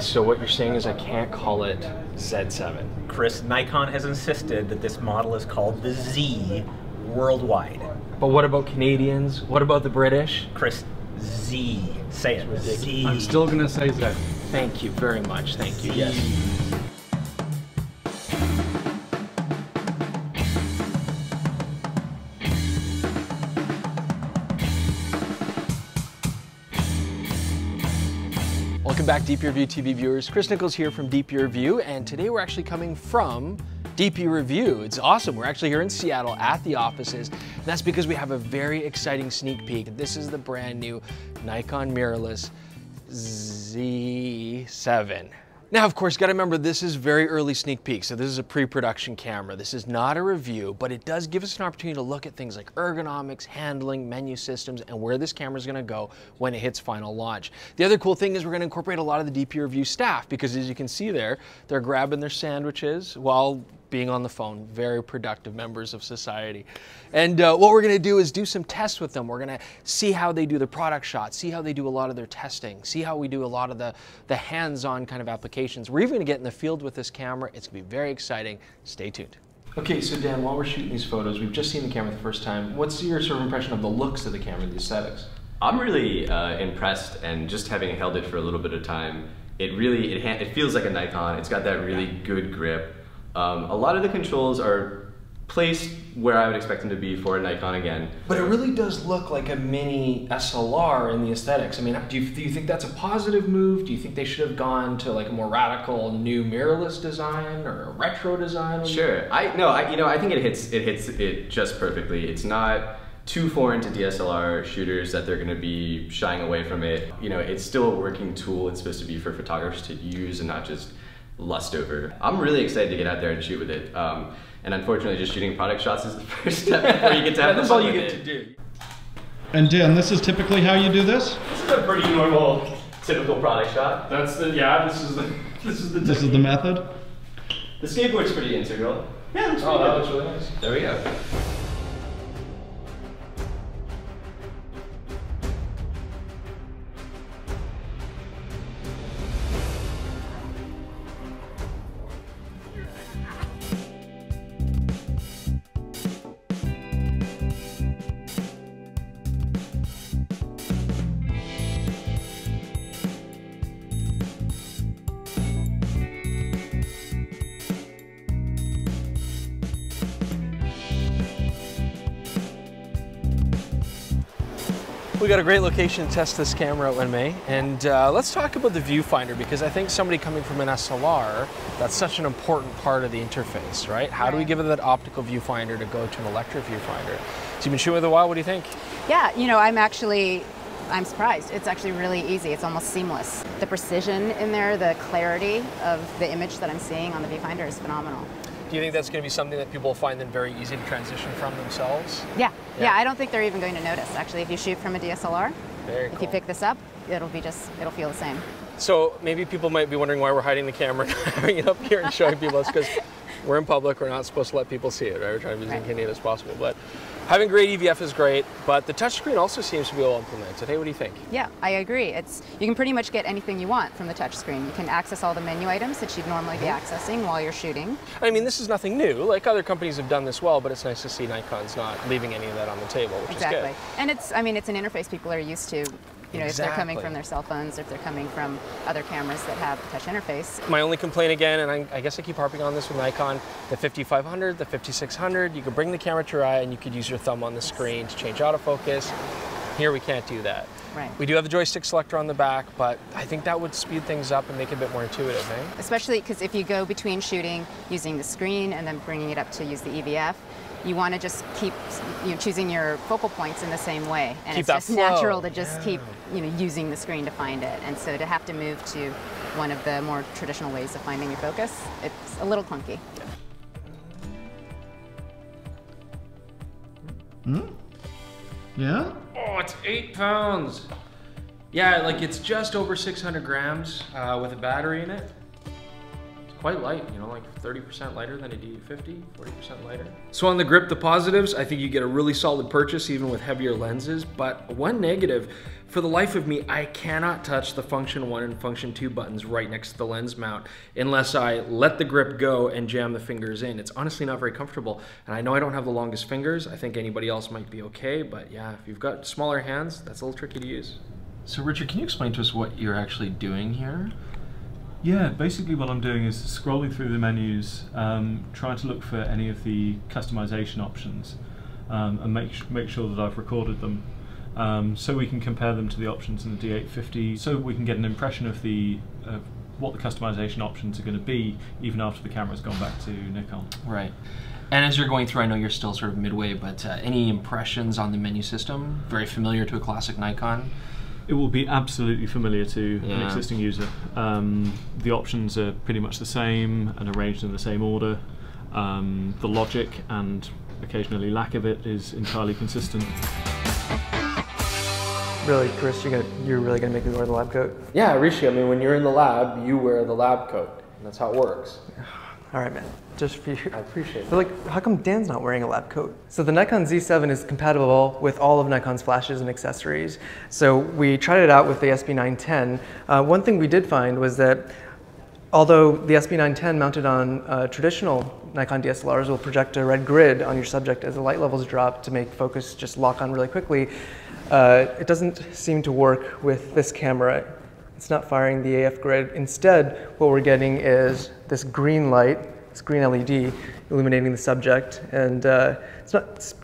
So what you're saying is I can't call it Z7. Chris, Nikon has insisted that this model is called the Z worldwide. But what about Canadians? What about the British? Chris, Z. Say it. Z. I'm still gonna say Z. Thank you very much. Thank you. Yes. Welcome back, DP Review TV viewers. Chris Niccolls here from DP Review, and today we're actually coming from DP Review. It's awesome. We're actually here in Seattle at the offices. That's because we have a very exciting sneak peek. This is the brand new Nikon mirrorless Z7. Now, of course, got to remember this is very early sneak peek, so this is a pre-production camera. This is not a review, but it does give us an opportunity to look at things like ergonomics, handling, menu systems, and where this camera is going to go when it hits final launch. The other cool thing is we're going to incorporate a lot of the DP Review staff because as you can see there, they're grabbing their sandwiches while being on the phone, very productive members of society. And uh, what we're gonna do is do some tests with them. We're gonna see how they do the product shots, see how they do a lot of their testing, see how we do a lot of the, the hands-on kind of applications. We're even gonna get in the field with this camera. It's gonna be very exciting. Stay tuned. Okay, so Dan, while we're shooting these photos, we've just seen the camera the first time. What's your sort of impression of the looks of the camera, the aesthetics? I'm really uh, impressed, and just having held it for a little bit of time, it really it, it feels like a Nikon. It's got that really good grip. Um, a lot of the controls are placed where I would expect them to be for a Nikon again. But it really does look like a mini SLR in the aesthetics. I mean, do you, do you think that's a positive move? Do you think they should have gone to like a more radical new mirrorless design or a retro design? Sure. I no, I you know, I think it hits it hits it just perfectly. It's not too foreign to DSLR shooters that they're going to be shying away from it. You know, it's still a working tool. It's supposed to be for photographers to use and not just lust over. I'm really excited to get out there and shoot with it. Um, and unfortunately, just shooting product shots is the first step before you get to have That's all you get to do. And Dan, this is typically how you do this? This is a pretty normal, typical product shot. That's the yeah. This is the this is the. This is the method? The skateboard's pretty integral. Yeah, looks oh, that looks really nice. There we go. We got a great location to test this camera out in May, and uh, let's talk about the viewfinder because I think somebody coming from an SLR, that's such an important part of the interface, right? How do we give it that optical viewfinder to go to an electric viewfinder? So you've been shooting with it a while, what do you think? Yeah, you know, I'm actually I'm surprised. It's actually really easy. It's almost seamless. The precision in there, the clarity of the image that I'm seeing on the viewfinder is phenomenal. Do you think that's going to be something that people will find then very easy to transition from themselves? Yeah. Yeah, yeah. I don't think they're even going to notice. Actually, if you shoot from a DSLR, very if cool. you pick this up, it'll be just it'll feel the same. So maybe people might be wondering why we're hiding the camera, having it up here and showing people. It's because we're in public. We're not supposed to let people see it. Right? We're trying to be as inconvenient as possible, but. Having great EVF is great, but the touchscreen also seems to be well implemented. Hey, what do you think? Yeah, I agree. It's you can pretty much get anything you want from the touchscreen. You can access all the menu items that you'd normally be mm-hmm. accessing while you're shooting. I mean, this is nothing new. Like other companies have done this well, but it's nice to see Nikon's not leaving any of that on the table, which exactly. is good. And it's, I mean, it's an interface people are used to you know, exactly. if they're coming from their cell phones, if they're coming from other cameras that have a touch interface. My only complaint again, and I, I, guess I keep harping on this with Nikon, the 5500, the 5600, you could bring the camera to your eye and you could use your thumb on the screen to change autofocus. Here we can't do that. Right. We do have the joystick selector on the back, but I think that would speed things up and make it a bit more intuitive, eh? Especially because if you go between shooting using the screen and then bringing it up to use the EVF, you want to just keep you know, choosing your focal points in the same way. And keep it's just flow. natural to just yeah. keep you know, using the screen to find it. And so to have to move to one of the more traditional ways of finding your focus, it's a little clunky. Hmm? Yeah? Oh, it's eight pounds. Yeah, like it's just over 600 grams uh, with a battery in it. It's quite light, you know, like 30% lighter than a D850, 40% lighter. So on the grip, the positives, I think you get a really solid purchase even with heavier lenses, but one negative, for the life of me, I cannot touch the function one and function two buttons right next to the lens mount unless I let the grip go and jam the fingers in. It's honestly not very comfortable. And I know I don't have the longest fingers. I think anybody else might be okay, but yeah, if you've got smaller hands, that's a little tricky to use. So Richard, can you explain to us what you're actually doing here? Yeah, basically what I'm doing is scrolling through the menus, um, trying to look for any of the customization options, um, and make make sure that I've recorded them, um, so we can compare them to the options in the D850, so we can get an impression of the of what the customization options are going to be, even after the camera's gone back to Nikon. Right. And as you're going through, I know you're still sort of midway, but uh, any impressions on the menu system? Very familiar to a classic Nikon. It will be absolutely familiar to an existing user. Um, the options are pretty much the same and arranged in the same order. Um, the logic and occasionally lack of it is entirely consistent. Really, Chris, you're gonna, you're really gonna make me wear the lab coat? Yeah, Rishi, I mean, when you're in the lab, you wear the lab coat. That's how it works. All right, man. Just for you. I appreciate it. But like, how come Dan's not wearing a lab coat? So the Nikon Z7 is compatible with all of Nikon's flashes and accessories. So we tried it out with the SB910. Uh, one thing we did find was that although the SB910 mounted on uh, traditional Nikon DSLRs will project a red grid on your subject as the light levels drop to make focus just lock on really quickly, uh, it doesn't seem to work with this camera. It's not firing the AF grid. Instead, what we're getting is this green light, this green LED illuminating the subject, and uh, it's not it's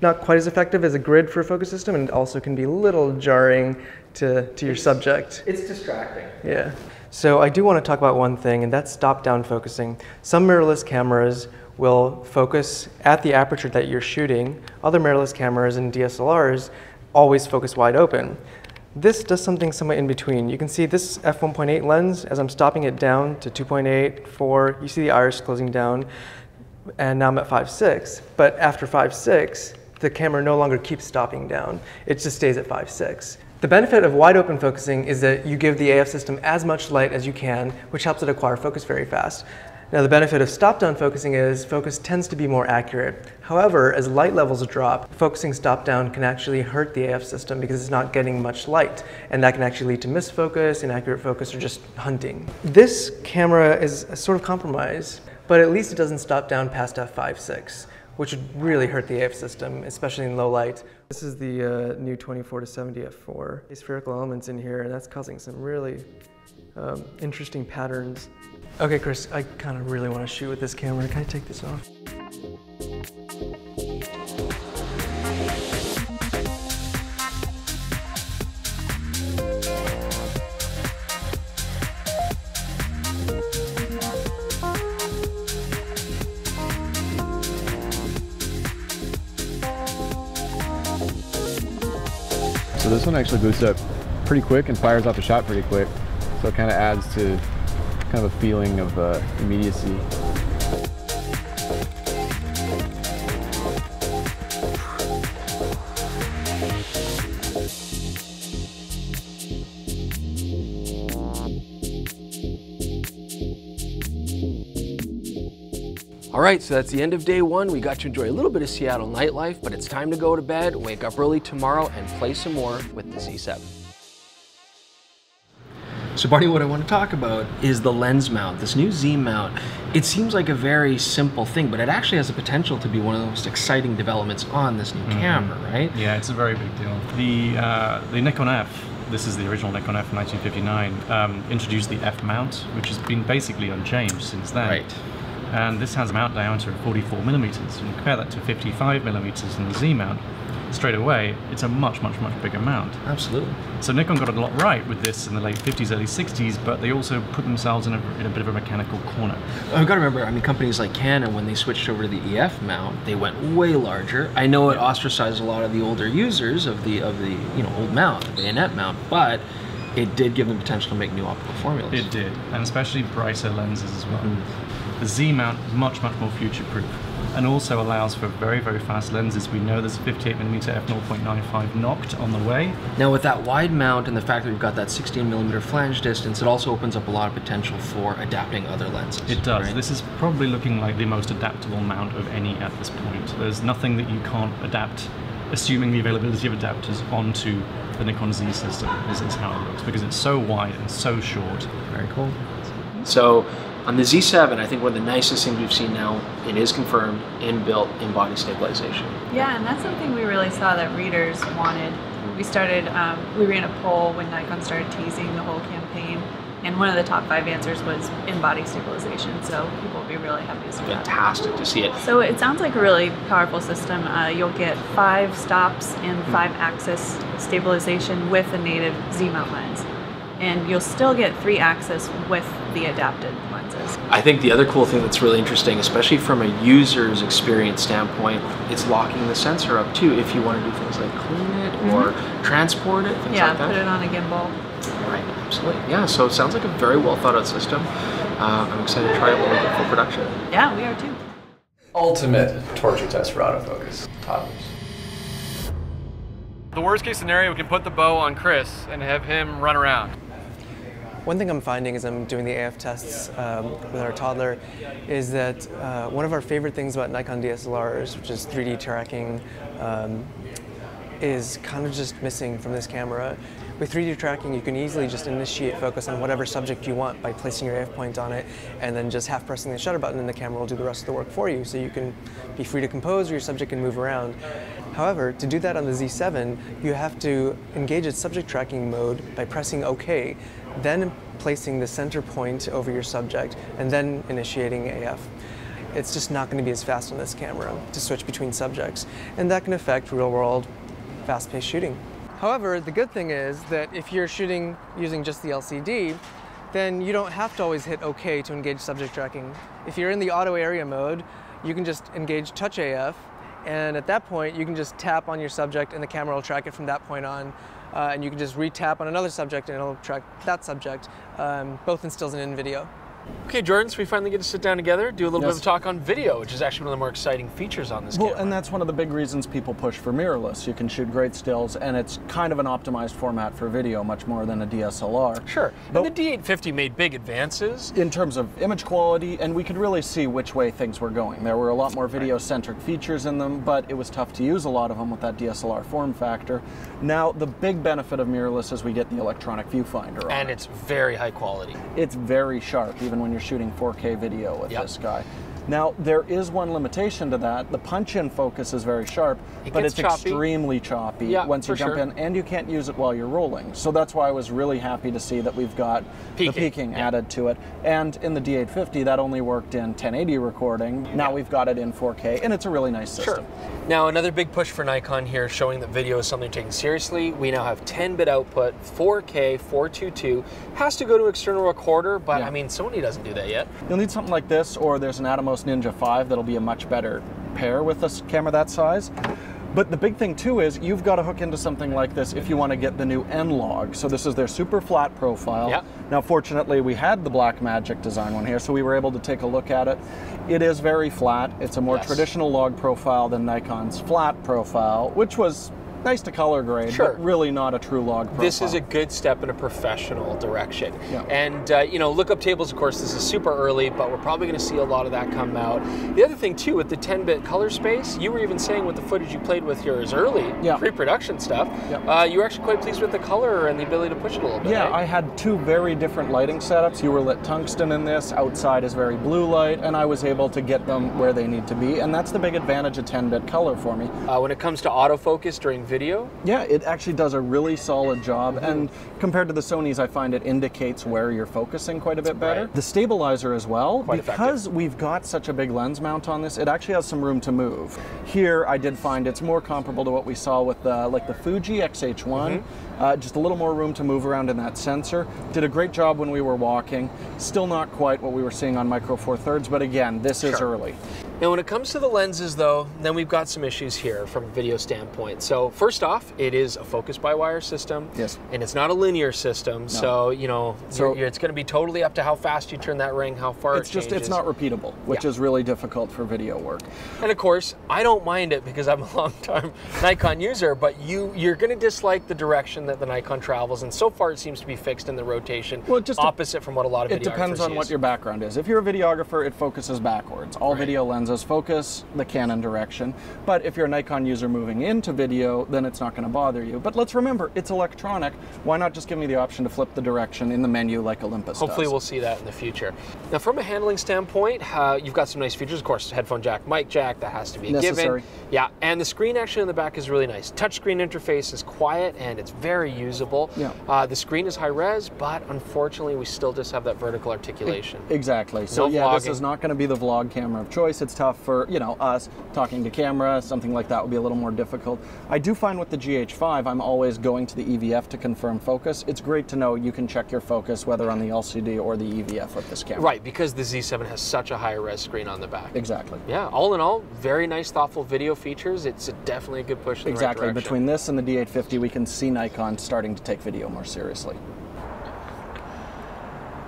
not quite as effective as a grid for a focus system, and it also can be a little jarring to, to your subject. It's distracting. Yeah. So I do want to talk about one thing, and that's stop-down focusing. Some mirrorless cameras will focus at the aperture that you're shooting. Other mirrorless cameras and DSLRs always focus wide open. This does something somewhat in between. You can see this f1.8 lens, as I'm stopping it down to 2.8, 4, you see the iris closing down, and now I'm at 5.6. But after 5.6, the camera no longer keeps stopping down. It just stays at 5.6. The benefit of wide open focusing is that you give the AF system as much light as you can, which helps it acquire focus very fast. Now the benefit of stop-down focusing is focus tends to be more accurate. However, as light levels drop, focusing stop-down can actually hurt the AF system because it's not getting much light, and that can actually lead to misfocus, inaccurate focus, or just hunting. This camera is a sort of compromise, but at least it doesn't stop down past f5.6, which would really hurt the AF system, especially in low light. This is the uh, new 24 to 70 f4. These spherical elements in here, and that's causing some really um, interesting patterns. Okay, Chris, I kind of really want to shoot with this camera. Can I take this off? So this one actually boots up pretty quick and fires off the shot pretty quick. So it kind of adds to kind of a feeling of uh, immediacy. All right, so that's the end of day one. We got to enjoy a little bit of Seattle nightlife, but it's time to go to bed, wake up early tomorrow, and play some more with the Z7. So Barney, what I want to talk about is the lens mount, this new Z mount. It seems like a very simple thing, but it actually has the potential to be one of the most exciting developments on this new camera, right? Yeah, it's a very big deal. The uh, the Nikon F, this is the original Nikon F from 1959, um, introduced the F mount, which has been basically unchanged since then. Right. And this has a mount diameter of 44 millimeters. And compare that to 55 millimeters in the Z mount, straight away, it's a much, much, much bigger mount. Absolutely. So Nikon got a lot right with this in the late 50s, early 60s, but they also put themselves in a, in a bit of a mechanical corner. I've got to remember, I mean, companies like Canon, when they switched over to the EF mount, they went way larger. I know it ostracized a lot of the older users of the of the you know old mount, the bayonet mount, but it did give them potential to make new optical formulas. It did, and especially brighter lenses as well. Mm. The Z mount is much, much more future-proof and also allows for very, very fast lenses. We know there's a 58mm f0.95 Noct on the way. Now with that wide mount and the fact that we've got that 16 millimeter flange distance, it also opens up a lot of potential for adapting other lenses. It does. right? This is probably looking like the most adaptable mount of any at this point. There's nothing that you can't adapt, assuming the availability of adapters onto the Nikon Z system. This is how it looks because it's so wide and so short. Very cool. So on the Z7, I think one of the nicest things we've seen now, it is confirmed, inbuilt in-body stabilization. Yeah, and that's something we really saw that readers wanted. We started, um, we ran a poll when Nikon started teasing the whole campaign, and one of the top five answers was in-body stabilization. So people will be really happy to see that. Fantastic to see it. So it sounds like a really powerful system. Uh, you'll get five stops and five axis stabilization with a native Z mount lens. And you'll still get three axis with the adapted lenses. I think the other cool thing that's really interesting, especially from a user's experience standpoint, it's locking the sensor up too if you want to do things like clean it or transport it, things Mm-hmm. yeah, like that. put it on a gimbal. Right, absolutely. Yeah, so it sounds like a very well thought out system. Uh, I'm excited to try it when we get full production. Yeah, we are too. Ultimate torture test for autofocus. Toddlers. The worst case scenario, we can put the bow on Chris and have him run around. One thing I'm finding as I'm doing the AF tests um, with our toddler is that uh, one of our favorite things about Nikon DSLRs, which is 3D tracking, um, is kind of just missing from this camera. With 3D tracking, you can easily just initiate focus on whatever subject you want by placing your AF point on it and then just half pressing the shutter button and the camera will do the rest of the work for you. So you can be free to compose or your subject can move around. However, to do that on the Z7, you have to engage its subject tracking mode by pressing OK, then placing the center point over your subject, and then initiating AF. It's just not going to be as fast on this camera to switch between subjects, and that can affect real-world fast-paced shooting. However, the good thing is that if you're shooting using just the LCD, then you don't have to always hit OK to engage subject tracking. If you're in the auto area mode, you can just engage touch AF, and at that point, you can just tap on your subject and the camera will track it from that point on. Uh, and you can just re-tap on another subject and it'll track that subject, um, both in stills and in video. Okay, Jordan, so we finally get to sit down together, do a little bit of a talk on video, which is actually one of the more exciting features on this Well, camera. and that's one of the big reasons people push for mirrorless. You can shoot great stills, and it's kind of an optimized format for video, much more than a DSLR. Sure. But and the D850 made big advances. in terms of image quality, and we could really see which way things were going. There were a lot more video-centric features in them, but it was tough to use a lot of them with that DSLR form factor. Now, the big benefit of mirrorless is we get the electronic viewfinder on And it. it's very high quality. it's very sharp even when you're shooting 4K video with Yep. this guy. Now there is one limitation to that. The punch-in focus is very sharp, It but it's choppy. extremely choppy Yeah, once you jump sure. in, and you can't use it while you're rolling. So that's why I was really happy to see that we've got the Peaking, peaking yeah. added to it. And in the D850, that only worked in 1080 recording. Now we've got it in 4K, and it's a really nice system. Sure. Now, another big push for Nikon here, showing that video is something taken seriously. We now have 10-bit output, 4K, 422. Has to go to external recorder, but Yeah. I mean, Sony doesn't do that yet. You'll need something like this, or there's an Atomos Ninja 5 that'll be a much better pair with a camera that size. But the big thing too is you've got to hook into something like this if you want to get the new N-Log. So this is their super flat profile. Yep. Now fortunately we had the Black Magic design one here, so we were able to take a look at it. It is very flat. It's a more Yes. traditional log profile than Nikon's flat profile, which was nice to color grade, Sure. but really not a true log profile. This is a good step in a professional direction. Yeah. And, uh, you know, lookup tables, of course, this is super early, but we're probably going to see a lot of that come out. The other thing, too, with the 10 bit color space, you were even saying with the footage you played with yours early, Yeah. pre production stuff, Yeah. uh, you were actually quite pleased with the color and the ability to push it a little bit. Yeah, right? I had two very different lighting setups. You were lit tungsten in this, outside is very blue light, and I was able to get them where they need to be, and that's the big advantage of 10-bit color for me. Uh, when it comes to autofocus during video, Yeah, it actually does a really solid job, and compared to the Sony's, I find it indicates where you're focusing quite a bit better. Right. The stabilizer as well, Quite because we've got such a big lens mount on this, it actually has some room to move. Here, I did find it's more comparable to what we saw with the, like the Fuji XH1. Mm-hmm. Uh, just a little more room to move around in that sensor. Did a great job when we were walking. Still not quite what we were seeing on Micro Four Thirds, but again, this is early. Now, when it comes to the lenses, though, then we've got some issues here from a video standpoint. So, first off, it is a focus by wire system. Yes. And it's not a linear system. So, you know, So- you're- you're- it's going to be totally up to how fast you turn that ring, how far It's it just changes. it's not repeatable, which Yeah. is really difficult for video work. And of course, I don't mind it because I'm a long-time Nikon user, but you you're going to dislike the direction that the Nikon travels, and so far it seems to be fixed in the rotation, Well, just opposite from what a lot of It depends on videographers what your background is. If you're a videographer, it focuses backwards. All video lenses focus the Canon direction. But if you're a Nikon user moving into video, then it's not going to bother you. But let's remember, it's electronic. Why not just give me the option to flip the direction in the menu like Olympus Hopefully, does? we'll see that in the future. Now, from a handling standpoint, uh, you've got some nice features. Of course, headphone jack, mic jack, that has to be Necessary. given. Yeah, and the screen actually in the back is really nice. Touchscreen interface is quiet and it's very usable. Yeah. Uh, the screen is high res, but unfortunately, we still just have that vertical articulation. Exactly. So No yeah, this is not going to be the vlog camera of choice. It's tough for you know us talking to camera. Something like that would be a little more difficult. I do find with the GH5, I'm always going to the EVF to confirm focus. It's great to know you can check your focus whether on the LCD or the EVF with this camera. Right, because the Z7 has such a high res screen on the back. Exactly. Yeah, all in all, very nice, thoughtful video features. It's a, definitely a good push in the Exactly. right. Between this and the D850, we can see Nikon starting to take video more seriously.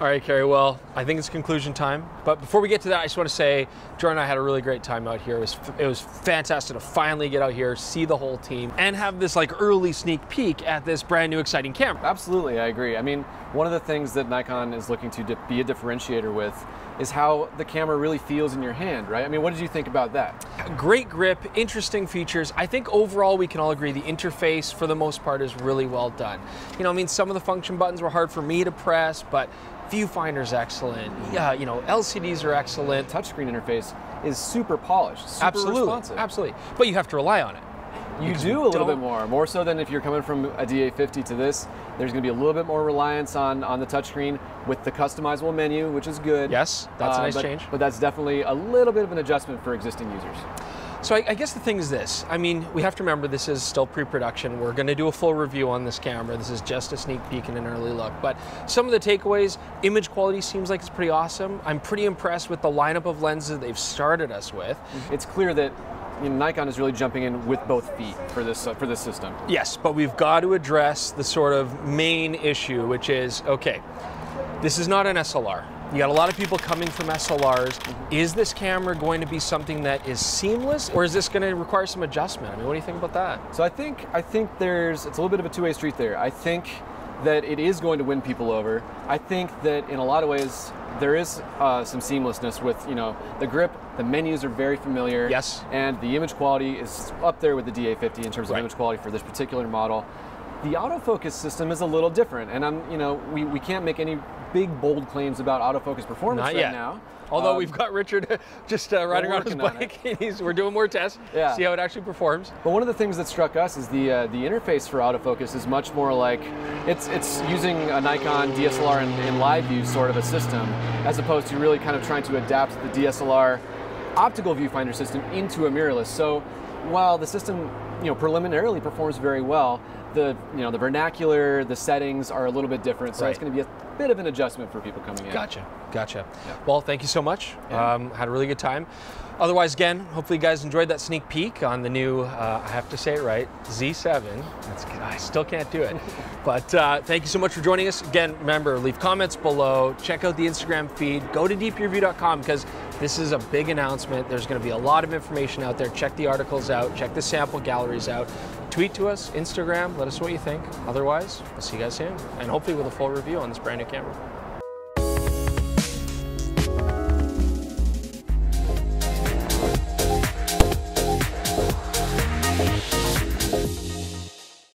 All right, Carey. Well, I think it's conclusion time. But before we get to that, I just want to say, Jordan and I had a really great time out here. It was it was fantastic to finally get out here, see the whole team, and have this like early sneak peek at this brand new exciting camera. Absolutely, I agree. I mean, one of the things that Nikon is looking to be a differentiator with is how the camera really feels in your hand, right? I mean, what did you think about that? Great grip, interesting features. I think overall we can all agree the interface for the most part is really well done. You know, I mean, some of the function buttons were hard for me to press, but viewfinder's excellent. Yeah, you know, LCDs are excellent. Touchscreen interface is super polished, super absolutely, responsive. absolutely. But you have to rely on it. You do a little bit more, more so than if you're coming from a D850 to this. There's going to be a little bit more reliance on on the touchscreen with the customizable menu, which is good. Yes, that's a Uh, nice but- change. But that's definitely a little bit of an adjustment for existing users. So I, I guess the thing is this. I mean, we have to remember this is still pre-production. We're going to do a full review on this camera. This is just a sneak peek and an early look. But some of the takeaways, image quality seems like it's pretty awesome. I'm pretty impressed with the lineup of lenses they've started us with. It's clear that you know, Nikon is really jumping in with both feet for this uh, for this system. Yes, but we've got to address the sort of main issue, which is okay, this is not an SLR. You got a lot of people coming from SLRs. Is this camera going to be something that is seamless, or is this going to require some adjustment? I mean, what do you think about that? So I think I think there's it's a little bit of a two-way street there. I think that it is going to win people over. I think that in a lot of ways there is uh, some seamlessness with you know the grip. The menus are very familiar. Yes. And the image quality is up there with the D850 in terms of Right. image quality for this particular model. The autofocus system is a little different, and I'm you know we, we can't make any big bold claims about autofocus performance Not right yet. now. Although Um, we've got Richard just uh, riding around his bike, and he's, we're doing more tests. Yeah. See how it actually performs. But one of the things that struck us is the uh, the interface for autofocus is much more like it's it's using a Nikon DSLR in, in live view sort of a system, as opposed to really kind of trying to adapt the DSLR optical viewfinder system into a mirrorless. So while the system you know preliminarily performs very well, the you know the vernacular, the settings are a little bit different. So it's going to be a bit of an adjustment for people coming in. Gotcha, gotcha. Well, thank you so much. Um, had a really good time. Otherwise, again, hopefully you guys enjoyed that sneak peek on the new, uh, I have to say it right, Z7. That's, I still can't do it. but uh, thank you so much for joining us. Again, remember, leave comments below, check out the Instagram feed, go to dpreview.com because this is a big announcement. There's going to be a lot of information out there. Check the articles out, check the sample galleries out. Tweet to us, Instagram, let us know what you think. Otherwise, I'll see you guys soon. And hopefully with a full review on this brand new camera.